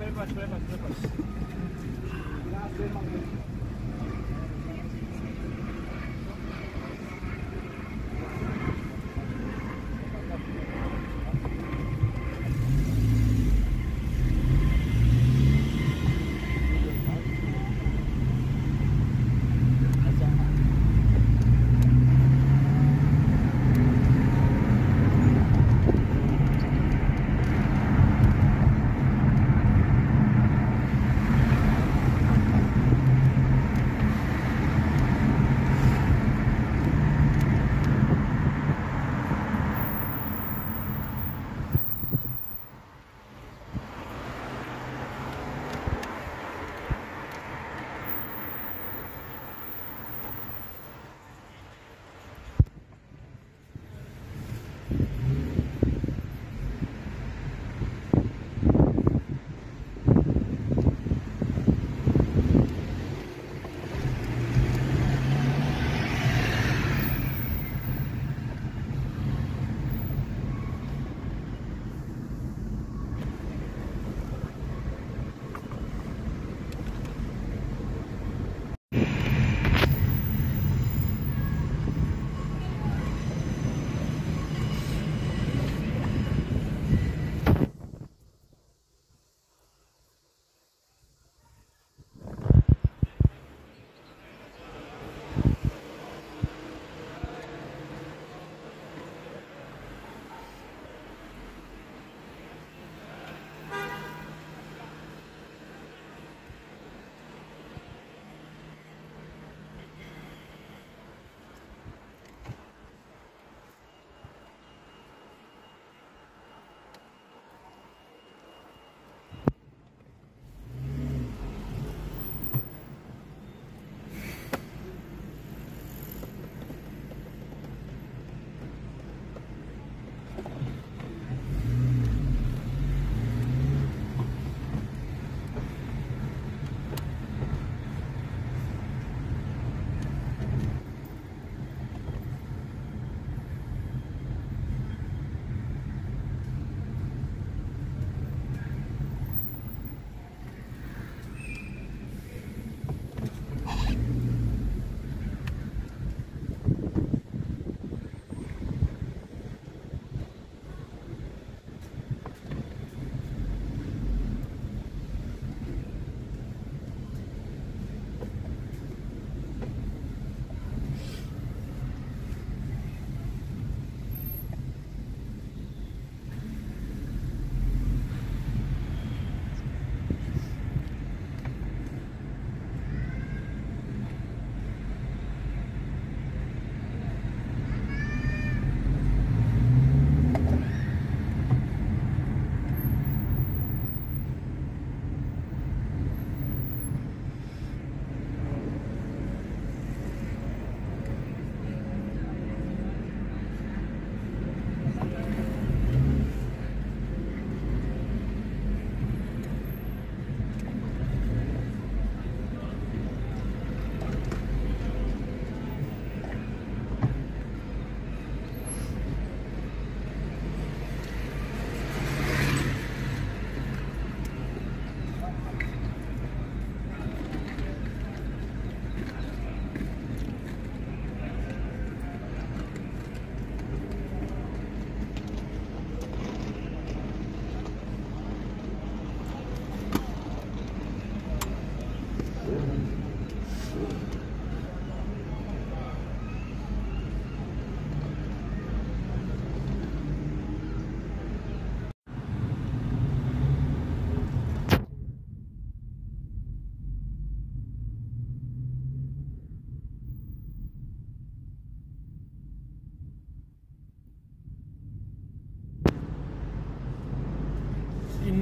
lepas, lepas, lepas.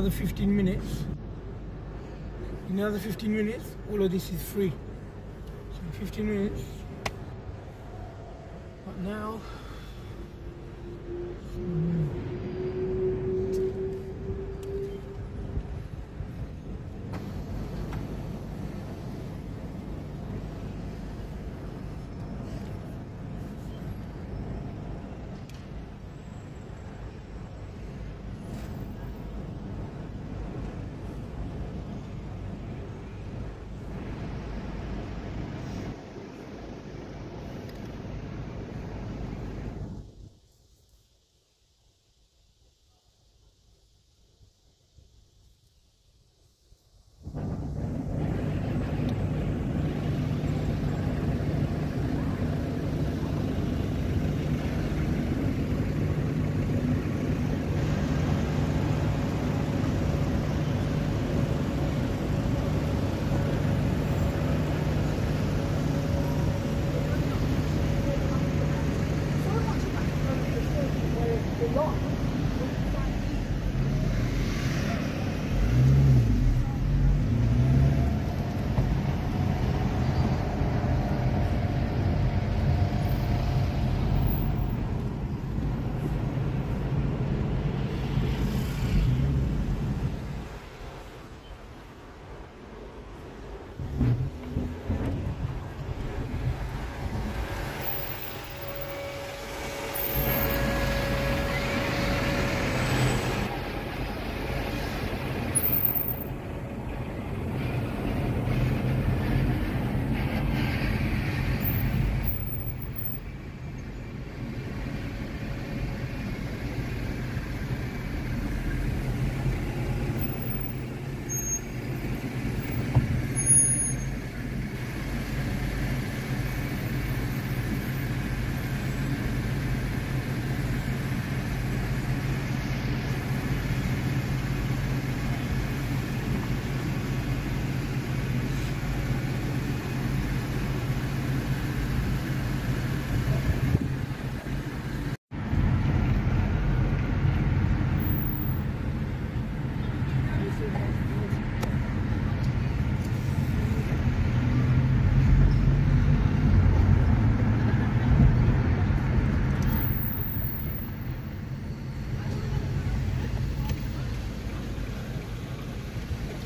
Another 15 minutes. In another 15 minutes, all of this is free. So 15 minutes. But now,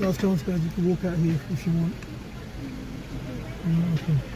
Last chance guys, you can walk out here if you want. Mm, okay.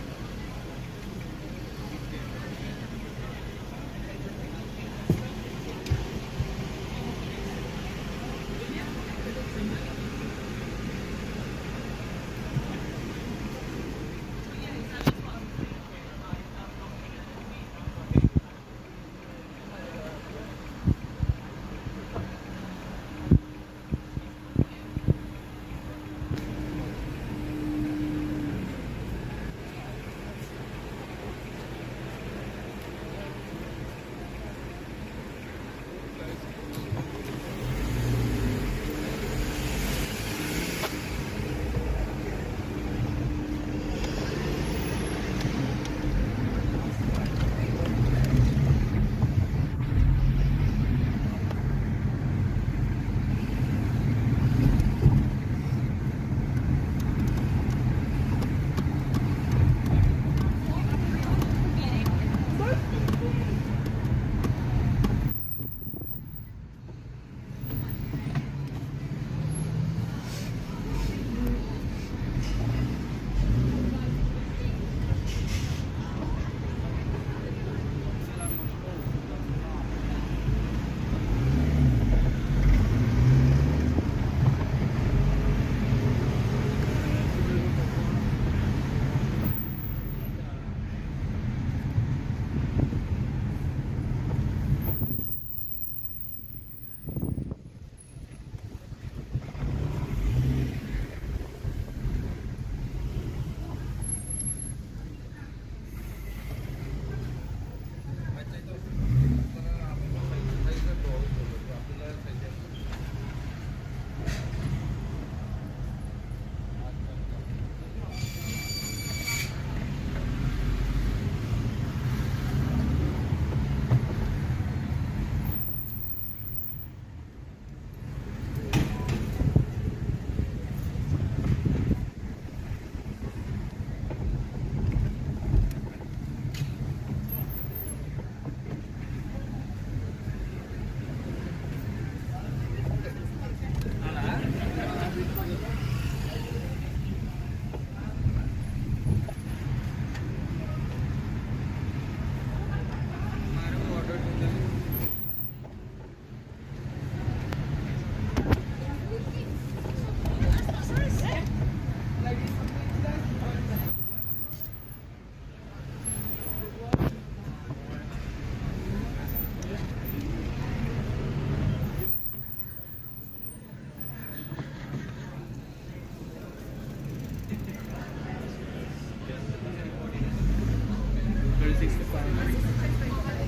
365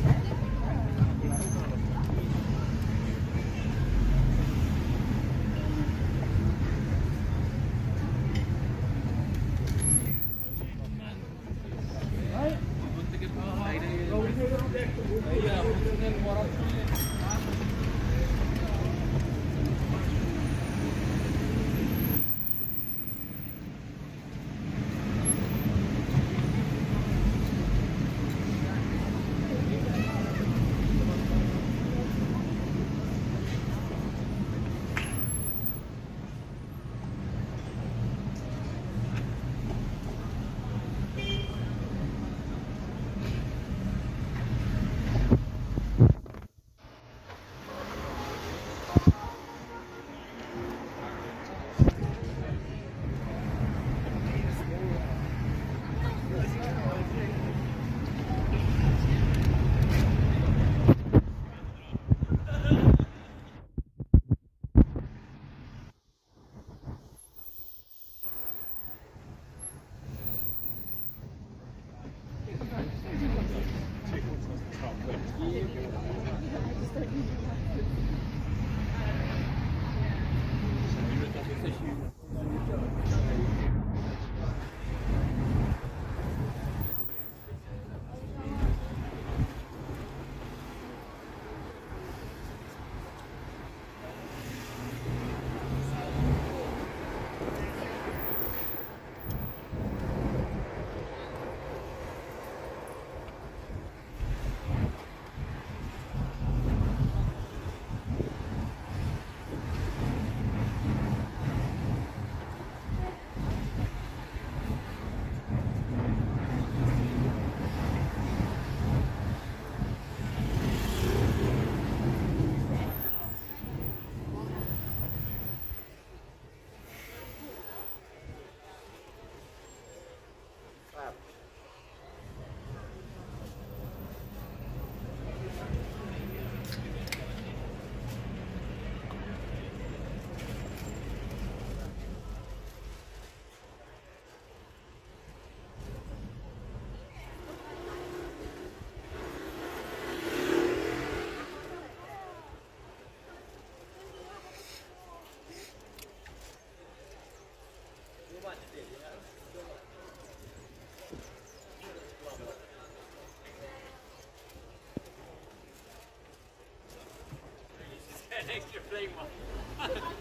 flame one.